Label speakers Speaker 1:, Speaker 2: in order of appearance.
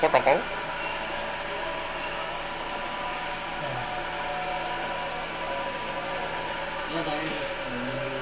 Speaker 1: có tròn cấu
Speaker 2: Thank you.